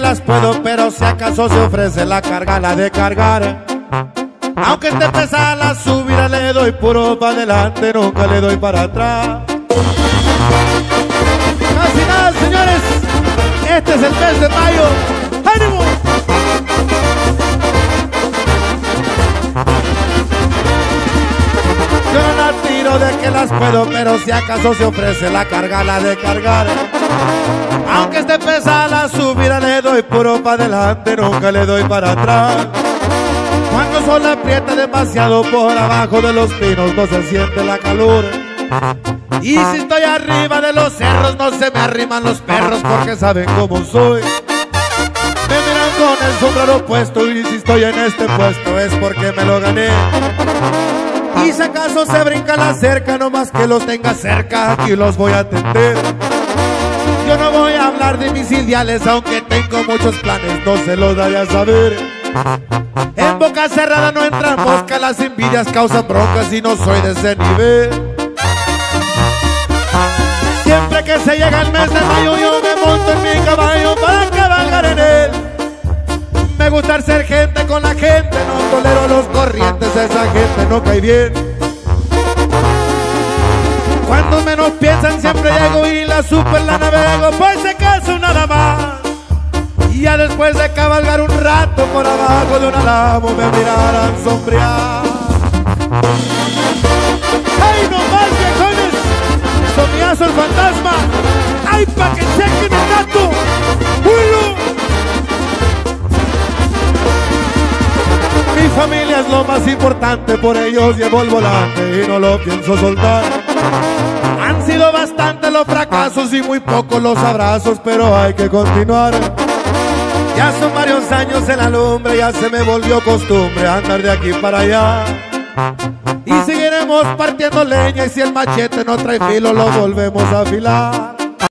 las puedo, pero si acaso se ofrece la carga, la de cargar. Aunque esté pesada la subida, le doy puro para adelante, nunca le doy para atrás. Casi nada, señores. Este es el mes de mayo. ¡Ánimo! Tiro de que las puedo, pero si acaso se ofrece la carga, la de cargar. Aunque esté pesada la subida, le doy puro para adelante, nunca le doy para atrás. Cuando sol aprieta demasiado por abajo de los pinos, no se siente la calor. Y si estoy arriba de los cerros, no se me arriman los perros porque saben cómo soy. Me miran con el sombrero puesto y si estoy en este puesto es porque me lo gané. Y si acaso se brinca la cerca, no más que los tenga cerca, aquí los voy a atender. Yo no voy a hablar de mis ideales, aunque tengo muchos planes, no se los daré a saber. En boca cerrada no entran moscas, las envidias causan broncas y no soy de ese nivel. Siempre que se llega el mes de gente con la gente, no tolero los corrientes, esa gente no cae bien. Cuando menos piensan siempre llego y la super la navego, pues se caso nada más. Y ya después de cabalgar un rato por abajo de un alamo me mirarán sombrear. Familia es lo más importante, por ellos llevo el volante y no lo pienso soltar. Han sido bastante los fracasos y muy pocos los abrazos, pero hay que continuar. Ya son varios años en la lumbre, ya se me volvió costumbre andar de aquí para allá. Y seguiremos partiendo leña y si el machete no trae filo lo volvemos a afilar.